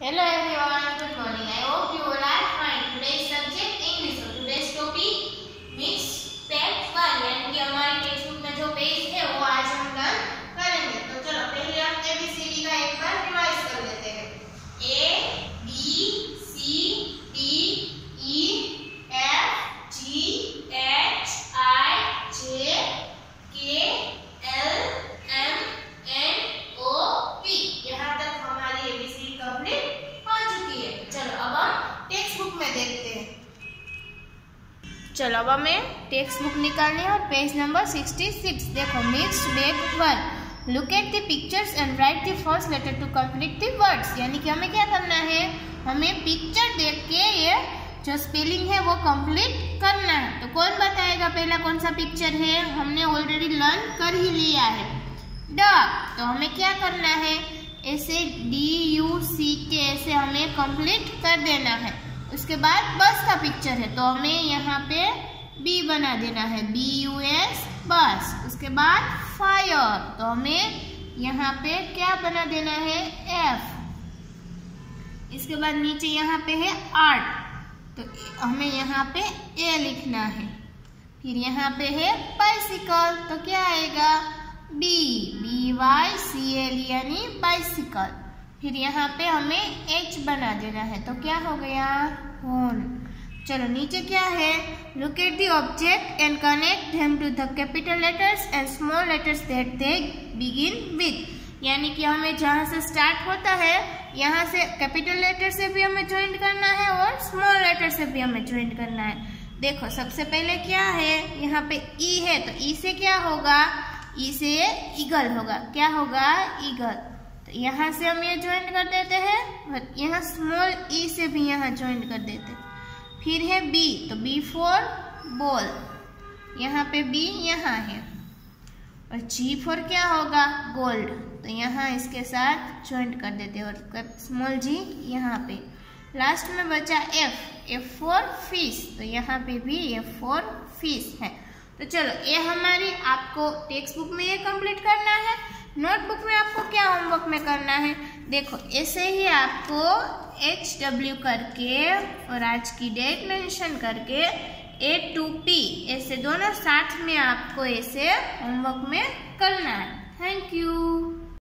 Hello everyone. चलो अब हमें टेक्स्ट बुक निकालनी है और पेज नंबर 66 देखो mix bag one look at the pictures and write the first letter to complete the words यानी कि हमें क्या करना है? हमें पिक्चर देख के ये जो स्पेलिंग है वो कंप्लीट करना है। तो कौन बताएगा पहला कौन सा पिक्चर है? हमने ऑलरेडी लर्न कर ही लिया है। डॉग तो हमें क्या करना है? ऐसे डी यू सी के ऐसे हमें कंप्लीट कर देना है। उसके बाद बस का पिक्चर है। तो हमें यहाँ पे बी बना देना है। B U S bus. उसके बाद फायर तो हमें यहाँ पे क्या बना देना है? एफ़ इसके बाद नीचे यहाँ पे है आर्ट तो हमें यहाँ पे ए लिखना है। फिर यहाँ पे है बाइसिकल तो क्या आएगा? B B Y C L यानी बाइसिकल फिर यहाँ पे हमें एच बना देना है। तो क्या हो गया? होन चलो, नीचे क्या है? Look at the object and connect them to the capital letters and small letters that they begin with यानी कि हमें जहाँ से स्टार्ट होता है, यहाँ से कैपिटल लेटर से भी हमें ज्वाइन करना है और स्मॉल लेटर से भी हमें ज्वाइन करना है। देखो, सबसे पहले क्या है? यहाँ पे ई है तो ई से क्या होगा? ई से ईगल होगा। क्या होगा? ईगल तो यहाँ से हम ये ज्वाइन कर देते हैं, और यहाँ स्मॉल ई से भी यहाँ ज्वाइन कर देते हैं। फिर है बी तो बी फॉर बॉल यहाँ पे बी यहाँ है। और जी फॉर क्या होगा? गोल्ड तो यहाँ इसके साथ ज्वाइंट कर देते हैं, और स्मॉल जी यहाँ पे। लास्ट में बचा एफ़ एफ़ फॉर फ़िश तो यहाँ पे भी एफ़ फॉर फ़िश है। तो चलो, ये हमारी आपको टेक्स्ट बुक में ये कंप्लीट करना है। नोटबुक में आपको क्या में करना है। देखो, ऐसे ही आपको एच डब्ल्यू करके और आज की डेट मेंशन करके ए टू पी ऐसे दोनों साथ में आपको ऐसे होमवर्क में करना है। Thank you